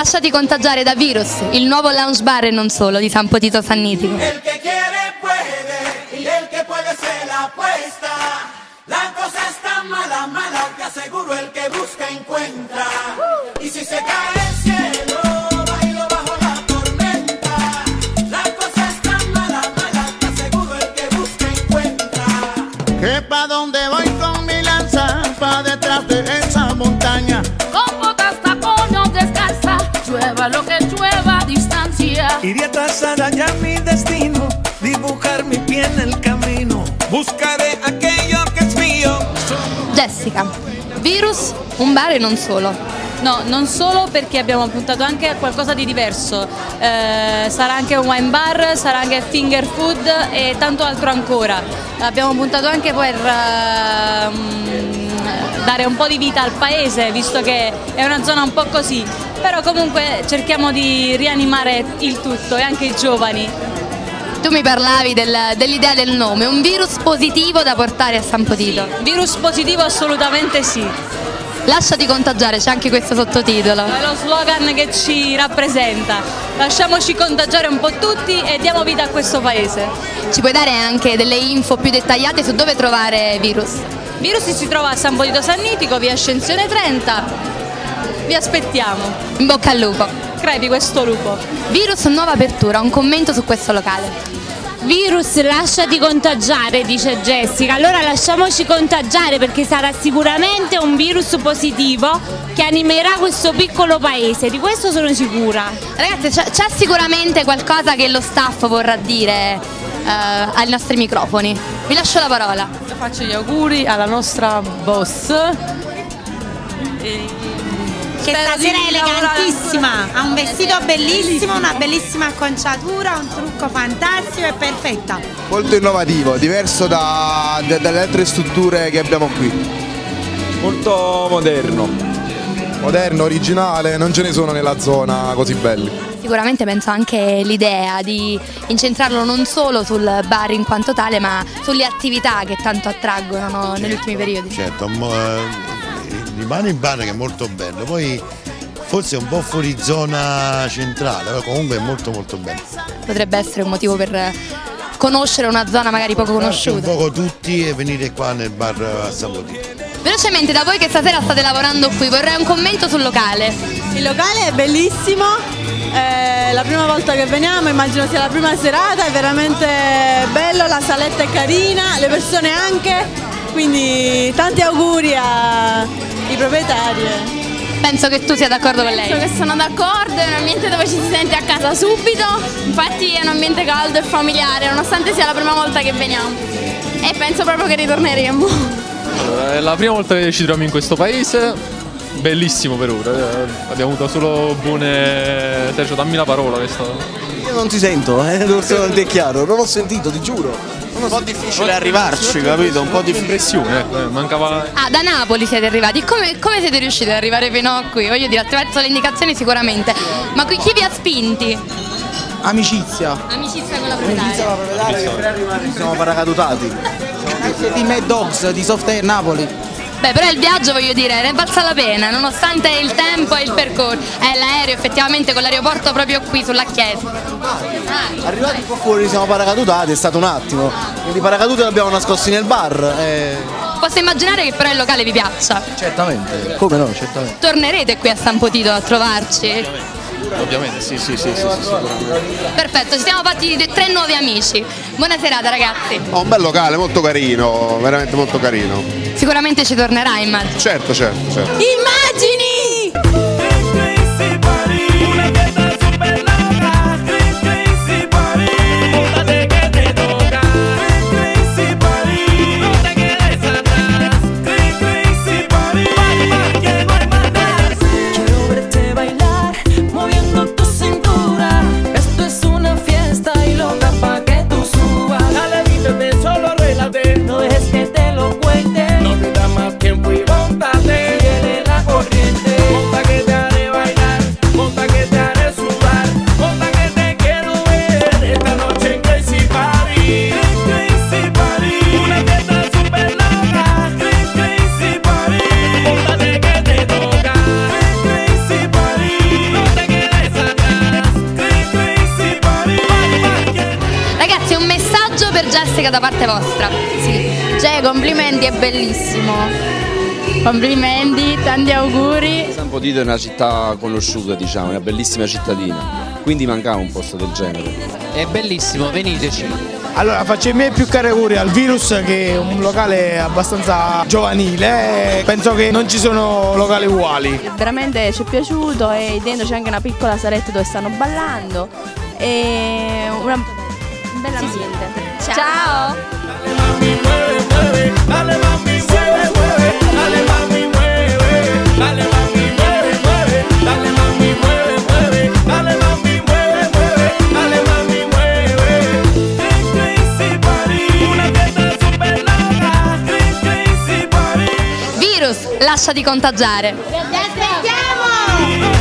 Lasciati contagiare da Virus, il nuovo lounge bar e non solo di San Potito Sannitico. Y el que puede se distancia. Iré a trazar allá mi destino, dibujar mi pie en el camino. Buscaré aquello que es mío. Jessica, Virus, un bar e non solo. No, non solo perché abbiamo puntato anche a qualcosa di diverso. Eh, sarà anche un wine bar, sarà anche finger food e tanto altro ancora. Abbiamo puntato anche per ehm, dare un po' di vita al paese, visto che è una zona un po' così. Però comunque cerchiamo di rianimare il tutto e anche i giovani. Tu mi parlavi del- dell'idea del nome, un virus positivo da portare a San Potito. Virus positivo assolutamente sì. Lasciati contagiare, c'è anche questo sottotitolo. È lo slogan che ci rappresenta. Lasciamoci contagiare un po' tutti e diamo vita a questo paese. Ci puoi dare anche delle info più dettagliate su dove trovare Virus? Virus si trova a San Polito Sannitico, via Ascensione 30. Vi aspettiamo. In bocca al lupo. Crepi questo lupo. Virus, nuova apertura, un commento su questo locale. Virus, lasciati contagiare, dice Jessica. Allora lasciamoci contagiare perché sarà sicuramente un virus positivo che animerà questo piccolo paese, di questo sono sicura. Ragazzi, c'è, c'è sicuramente qualcosa che lo staff vorrà dire eh, ai nostri microfoni. Vi lascio la parola. Faccio gli auguri alla nostra boss. Che stasera è elegantissima, ha un vestito bellissimo, una bellissima acconciatura, un trucco fantastico e perfetta. Molto innovativo, diverso da- da- dalle altre strutture che abbiamo qui. Molto moderno. Moderno, originale, non ce ne sono nella zona così belli. Sicuramente penso anche l'idea di incentrarlo non solo sul bar in quanto tale, ma sulle attività che tanto attraggono no, negli ultimi periodi. Certo, mo- eh, rimane in bar che è molto bello, poi forse è un po' fuori zona centrale, però comunque è molto molto bello. Potrebbe essere un motivo per conoscere una zona magari poco Un conosciuta. poco tutti e venire qua nel bar a San Potito. Velocemente, da voi che stasera state lavorando qui, vorrei un commento sul locale. Il locale è bellissimo, è la prima volta che veniamo, immagino sia la prima serata, è veramente bello, la saletta è carina, le persone anche, quindi tanti auguri ai proprietari. Penso che tu sia d'accordo con lei. Penso che sono d'accordo, è un ambiente dove ci si sente a casa subito, infatti è un ambiente caldo e familiare, nonostante sia la prima volta che veniamo. E penso proprio che ritorneremo. Allora, è la prima volta che ci troviamo in questo paese, bellissimo per ora. eh, Abbiamo avuto solo buone. Sergio, dammi la parola questa. Io non ti sento, eh, non so se è chiaro, non ho sentito, ti giuro. Un po' difficile arrivarci, capito? Un po' difficile. Impressione, ecco, eh, mancava. Ah, da Napoli siete arrivati. Come, come siete riusciti ad arrivare fino a qui? Voglio dire, attraverso le indicazioni sicuramente. Ma qui chi vi ha spinti? Amicizia. Amicizia con la Amicizia con la proprietaria che per arrivare siamo paracadutati. Siamo di Mad Dogs, di Soft Air Napoli. Beh, però il viaggio, voglio dire, ne è valsa la pena, nonostante il tempo e il percorso. Eh, l'aereo effettivamente con l'aeroporto proprio qui sulla chiesa. Arrivati qua fuori siamo paracadutati, è stato un attimo. Quindi i paracaduti li abbiamo nascosti nel bar. eh, Posso immaginare che però il locale vi piaccia. certamente. Come no, certamente. Tornerete qui a San Potito a trovarci? Ovviamente, sì, sì, sì, sì, sì, sicuramente. Perfetto, ci siamo fatti tre nuovi amici. Buona serata ragazzi. Oh, un bel locale, molto carino, veramente molto carino. Sicuramente ci tornerà, immagino. Certo, certo, certo. Immagini! Per Jessica da parte vostra. Sì. Cioè, complimenti, è bellissimo. Complimenti, tanti auguri. San Potito è una città conosciuta, diciamo, è una bellissima cittadina, quindi mancava un posto del genere. È bellissimo, veniteci. Allora faccio i miei più cari auguri al Virus che è un locale abbastanza giovanile, penso che non ci sono locali uguali. Veramente ci è piaciuto e dentro c'è anche una piccola saletta dove stanno ballando e una un bel ambiente. Ciao! Virus, lasciati contagiare. Ti aspettiamo!